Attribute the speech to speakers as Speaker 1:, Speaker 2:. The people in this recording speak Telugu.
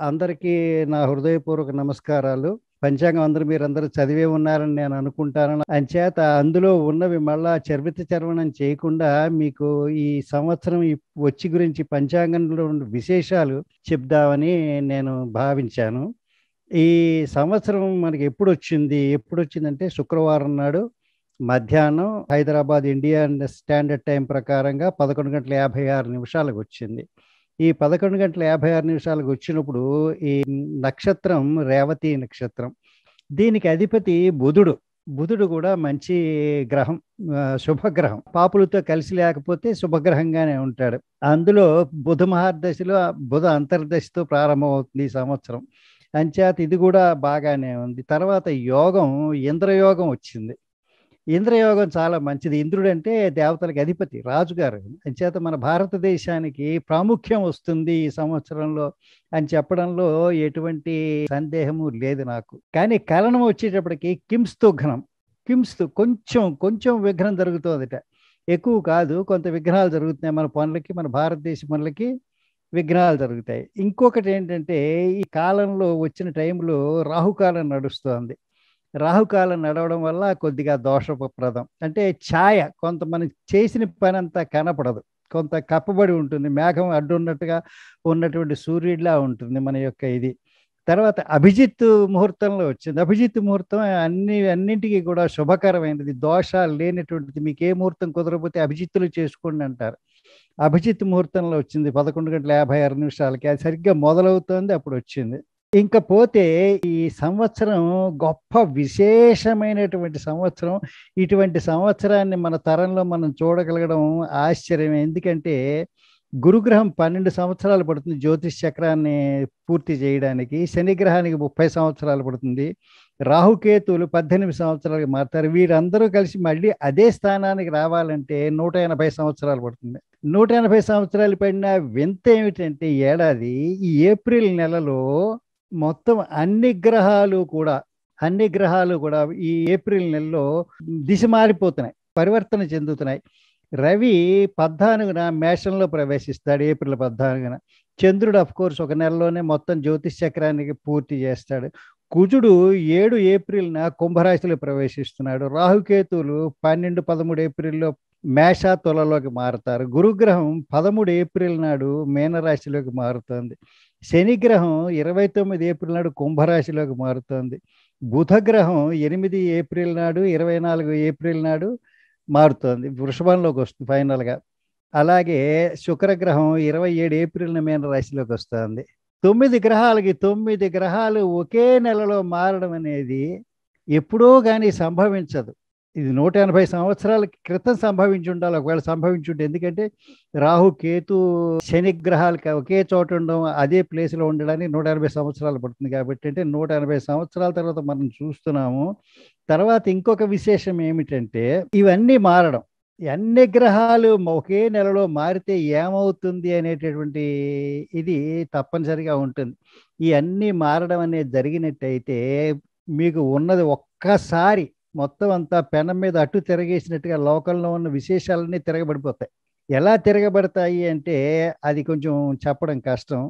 Speaker 1: అందరికీ నా హృదయపూర్వక నమస్కారాలు. పంచాంగం అందరూ మీరందరూ చదివే ఉన్నారని నేను అనుకుంటాను. అంచేత అందులో ఉన్నవి మళ్ళా చర్విత చర్వణం చేయకుండా మీకు ఈ సంవత్సరం ఈ వచ్చి గురించి పంచాంగంలో ఉన్న విశేషాలు చెప్దామని నేను భావించాను. ఈ సంవత్సరం మనకి ఎప్పుడు వచ్చింది ఎప్పుడు వచ్చిందంటే శుక్రవారం నాడు మధ్యాహ్నం హైదరాబాద్ ఇండియా స్టాండర్డ్ టైం ప్రకారంగా పదకొండు గంటల యాభై ఆరు నిమిషాలకు వచ్చింది. ఈ పదకొండు గంటల యాభై ఆరు నిమిషాలకు వచ్చినప్పుడు ఈ నక్షత్రం రేవతి నక్షత్రం దీనికి అధిపతి బుధుడు. బుధుడు కూడా మంచి గ్రహం శుభగ్రహం. పాపులతో కలిసి లేకపోతే శుభగ్రహంగానే ఉంటాడు. అందులో బుధ మహాదశలో బుధ అంతర్దశతో ప్రారంభమవుతుంది ఈ సంవత్సరం. అంచేత ఇది కూడా బాగానే ఉంది. తర్వాత యోగం ఇంద్రయోగం వచ్చింది. ఇంద్రయోగం చాలా మంచిది. ఇంద్రుడు అంటే దేవతలకు అధిపతి రాజుగారు. అంచేత మన భారతదేశానికి ప్రాముఖ్యం వస్తుంది ఈ సంవత్సరంలో అని చెప్పడంలో ఎటువంటి సందేహము లేదు నాకు. కానీ కలనం వచ్చేటప్పటికి కింస్తు ఘనం. కింస్తు కొంచెం కొంచెం విఘ్నం జరుగుతుందిట. ఎక్కువ కాదు కొంత విఘ్నాలు జరుగుతున్నాయి మన పనులకి మన భారతదేశ పనులకి విఘ్నాలు జరుగుతాయి. ఇంకొకటి ఏంటంటే ఈ కాలంలో వచ్చిన టైంలో రాహుకాలం నడుస్తుంది. రాహుకాలం నడవడం వల్ల కొద్దిగా దోషప్రదం. అంటే ఛాయ కొంత మనం చేసిన పని అంతా కనపడదు. కొంత కప్పబడి ఉంటుంది. మేఘం అడ్డున్నట్టుగా ఉన్నటువంటి సూర్యుడిలా ఉంటుంది మన యొక్క ఇది. తర్వాత అభిజిత్ ముహూర్తంలో వచ్చింది. అభిజిత్ ముహూర్తం అన్ని అన్నింటికి కూడా శుభకరమైనది. దోషాలు లేనటువంటిది. మీకు ఏ ముహూర్తం కుదరకపోతే అభిజిత్తులు చేసుకోండి అంటారు. అభిజిత్ ముహూర్తంలో వచ్చింది పదకొండు గంటల యాభై ఆరు నిమిషాలకి. అది సరిగ్గా మొదలవుతోంది అప్పుడు వచ్చింది. ఇంకా పోతే ఈ సంవత్సరం గొప్ప విశేషమైనటువంటి సంవత్సరం. ఇటువంటి సంవత్సరాన్ని మన తరంలో మనం చూడగలగడం ఆశ్చర్యం ఎందుకంటే గురుగ్రహం పన్నెండు సంవత్సరాలు పడుతుంది జ్యోతిష్ చక్రాన్ని పూర్తి చేయడానికి. శనిగ్రహానికి ముప్పై సంవత్సరాలు పడుతుంది. రాహుకేతువులు పద్దెనిమిది సంవత్సరాలకు మారుతారు. వీరందరూ కలిసి మళ్ళీ అదే స్థానానికి రావాలంటే నూట ఎనభై సంవత్సరాలు పడుతుంది. నూట ఎనభై సంవత్సరాలు పడిన వింత ఏమిటంటే ఏడాది ఈ ఏప్రిల్ నెలలో మొత్తం అన్ని గ్రహాలు కూడా అన్ని గ్రహాలు కూడా ఈ ఏప్రిల్ నెలలో దిశ మారిపోతున్నాయి పరివర్తన చెందుతున్నాయి. రవి పద్నాలుగున మేషంలో ప్రవేశిస్తాడు ఏప్రిల్ పద్నాలుగున. చంద్రుడు అఫ్ కోర్స్ ఒక నెలలోనే మొత్తం జ్యోతిష్ చక్రానికి పూర్తి చేస్తాడు. కుజుడు ఏడు ఏప్రిల్న కుంభరాశిలో ప్రవేశిస్తున్నాడు. రాహుకేతువులు పన్నెండు పదమూడు ఏప్రిల్లో మేష తులలోకి మారుతారు. గురుగ్రహం పదమూడు ఏప్రిల్ నాడు మీనరాశిలోకి మారుతుంది. శనిగ్రహం ఇరవై తొమ్మిది ఏప్రిల్ నాడు కుంభరాశిలోకి మారుతుంది. బుధగ్రహం ఎనిమిది ఏప్రిల్ నాడు ఇరవై నాలుగు ఏప్రిల్ నాడు మారుతుంది. వృషభంలోకి వస్తుంది ఫైనల్గా. అలాగే శుక్రగ్రహం ఇరవై ఏడు ఏప్రిల్ మీన రాశిలోకి వస్తుంది. తొమ్మిది గ్రహాలకి తొమ్మిది గ్రహాలు ఒకే నెలలో మారడం అనేది ఎప్పుడో కానీ సంభవించదు. ఇది నూట ఎనభై సంవత్సరాల క్రితం సంభవించి ఉండాలి. ఒకవేళ సంభవించి ఉంటే ఎందుకంటే రాహు కేతు శని గ్రహాలకి ఒకే చోట ఉండడం అదే ప్లేస్లో ఉండడానికి నూట ఎనభై సంవత్సరాలు పడుతుంది కాబట్టి అంటే నూట ఎనభై సంవత్సరాల తర్వాత మనం చూస్తున్నాము. తర్వాత ఇంకొక విశేషం ఏమిటంటే ఇవన్నీ మారడం. అన్ని గ్రహాలు ఒకే నెలలో మారితే ఏమవుతుంది అనేటటువంటి ఇది తప్పనిసరిగా ఉంటుంది. ఈ అన్నీ మారడం అనేది జరిగినట్టయితే మీకు ఉన్నది ఒక్కసారి మొత్తం అంతా పెనం మీద అటు తిరగేసినట్టుగా లోకంలో ఉన్న విశేషాలన్నీ తిరగబడిపోతాయి. ఎలా తిరగబడతాయి అంటే అది కొంచెం చెప్పడం కష్టం.